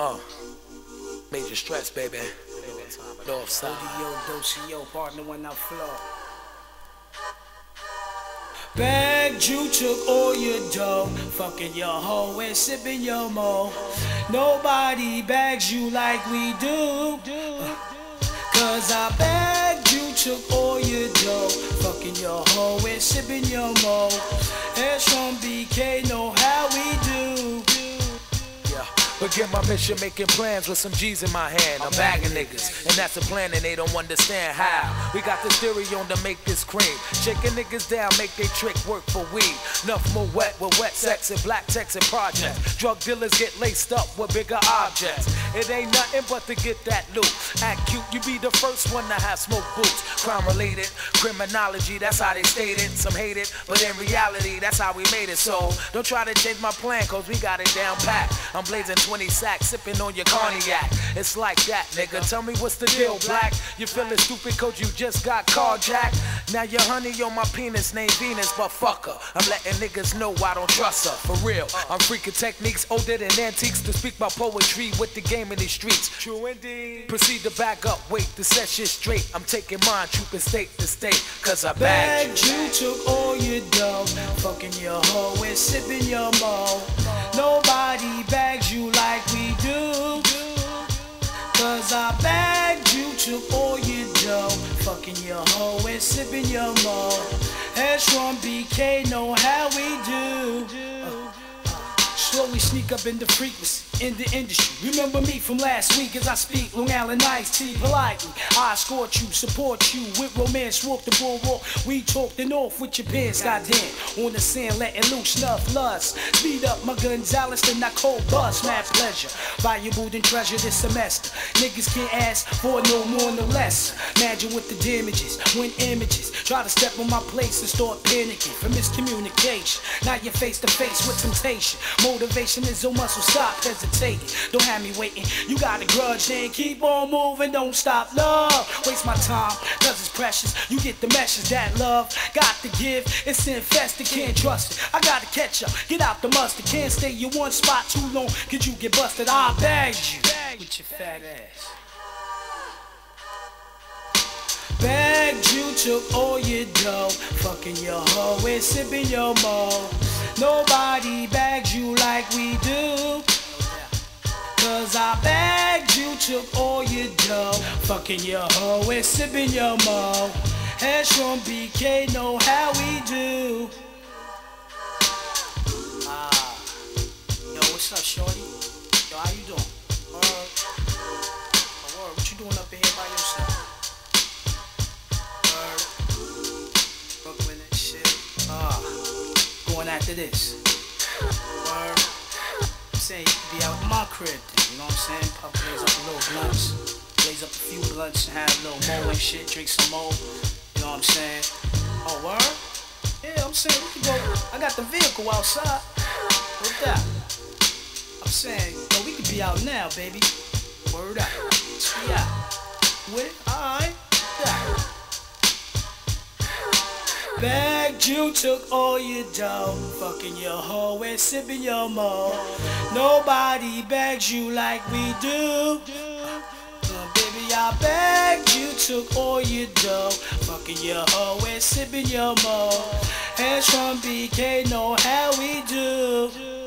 Uh, major stress, baby. North side. Yo, partner when I flow. Begged you, took all your dough, fucking your hoe and sipping your mo. Nobody bags you like we do. Cause I begged you, took all your dough, fucking your hoe and sipping your mo. It's from BK, know Begin my mission making plans with some G's in my hand. I'm bagging niggas, and that's a plan, and they don't understand how. We got this theory on to make this cream. Shaking niggas down, make they trick work for weed. Enough more wet with wet sex and black text and projects. Drug dealers get laced up with bigger objects. It ain't nothing but to get that loot. Act cute, you be the first one to have smoke boots. Crime related, criminology, that's how they stated. Some hate it, but in reality, that's how we made it. So don't try to change my plan, cause we got it down pat. I'm blazing 20 sacks, sipping on your cognac. It's like that, nigga. Tell me what's the deal, black? You feeling stupid, cause you just got carjacked. Now your honey on my penis named Venus, but fuck her. I'm letting niggas know I don't trust her. For real, I'm freaking techniques older than antiques to speak my poetry with the game in these streets. True indeed. Proceed to back up, wait to set shit straight. I'm taking mine, trooping state to state, cause I bagged Begged you, took all your dough, fucking your hoe and sipping your mo. Nobody bags hoe sipping your mo. It's from BK, know how we do. Slowly sneak up in the frequency, in the industry. Remember me from last week as I speak Long Island Ice Tea politely. I escort you, support you with romance, walk the boardwalk. We talk the north with your pants, goddamn. On the sand, letting loose snuff lust. Speed up my Gonzalez, then I cold bust, mad pleasure. Valuable than treasure this semester. Niggas can't ask for no more, no less. Imagine what the damages when images try to step on my place and start panicking from miscommunication. Now you're face to face with temptation. Motivation is a muscle, stop hesitating. Don't have me waiting. You got a grudge, then keep on moving, don't stop. Love, waste my time, cause it's precious. You get the message that love got to give. It's infested, can't trust it. I gotta catch up, get out the mustard. Can't stay in one spot too long, cause you get busted. I begged you with your fat ass. Begged you, took all your dough, fucking your hoe and sipping your mo. Nobody bags you like we do. Cause I begged you, took all your dough, fucking your hoe and sipping your mo. Heads from BK know how we do. Ah, yo, what's up, shorty? Going after this. Word. Could be out in my crib, you know what I'm saying? Pop blaze up a little blunts, blaze up a few blunts, and have a little mo and shit, drink some mo. You know what I'm saying? Oh, word? Yeah, I'm saying we can go. I got the vehicle outside. With that. I'm saying, yo, we could be out now, baby. Word out. Out. With it? Alright. Yeah. Begged you, took all your dough, fucking your hoe and sipping your mo. Nobody begs you like we do. Uh, baby, I begged you, took all your dough, fucking your hoe and sipping your mo. Hands from BK know how we do.